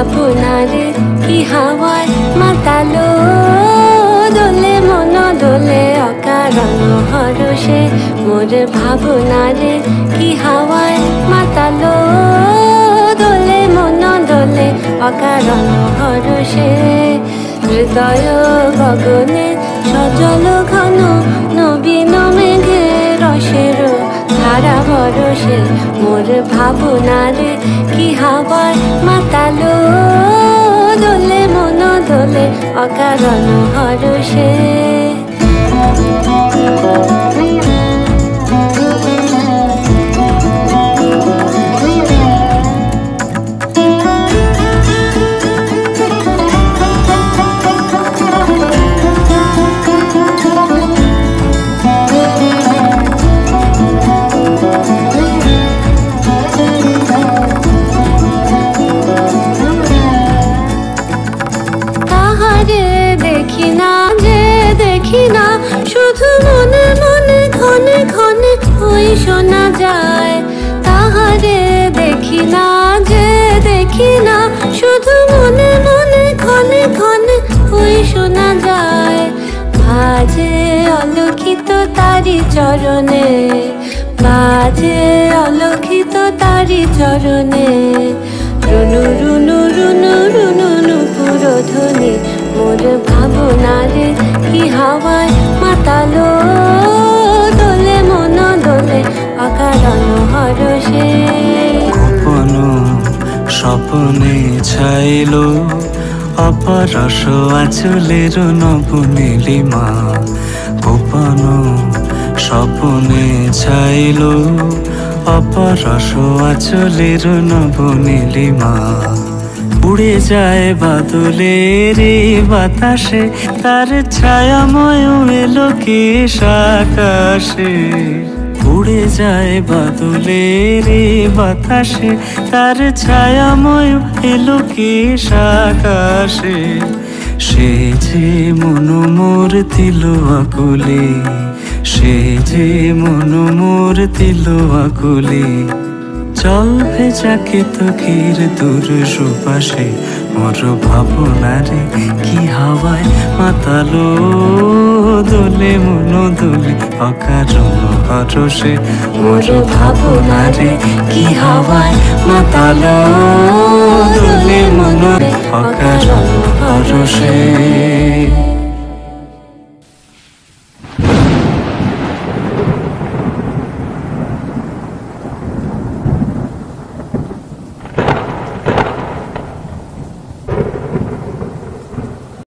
আপোনাৰ কি হাৱাই মাতালো। দোলে মন, দোলে অকারণ হৰষে মোৰ ভাৱনাৰে কি হাৱাই মাতালো। দোলে মন, দোলে অকাৰণ হৰষে হৃদয় গগনে সজল ঘন, নবীন মেঘে রসের ধারা বরসে মোর ভাবনারে কি হাওয়ায় মাতালো দোলে মন দোলে অকারণ হরষে। দেখি না, শুধু মনে মনে ক্ষণে ক্ষণে ওই শোনা যায়। তাহারে দেখি না যে দেখি না, শুধু মনে মনে ক্ষণে ক্ষণে ওই শোনা যায়। বাজে অলক্ষিত তারি চরণে বাজে অলক্ষিত তারি চরণে, রুনু রুনু রুনু রুনু নুপুর ধ্বনি মোর ভাবনারে কি হাওয়ায় মাতালো। দোলে মন দোলে অকারণ হরষে গোপন স্বপনে ছাইল অপরস আচলের নবনীলিমা গোপন স্বপনে ছাইল অপরস আচলের নবনীলিমা উড়ে যায় বাদলের বাতাসে, তার ছায়াময় এলো কে আকাশে। উড়ে যায় বাদলের বাতাসে, তার ছায়াময় এলো কে আকাশে। সে যে মনোমোর দিল আকুলে, সে যে মনোমোর দিল আকুলে জল ভেজাকে তোকের দূর সুপাশে, মোর ভাবনারে কি হাওয়ায় মাতালো দোলে মন দোলে অকারণ হরসে মোর ভাবনারে কি হাওয়ায় মাতালো দোলে মন অকারণ হরসে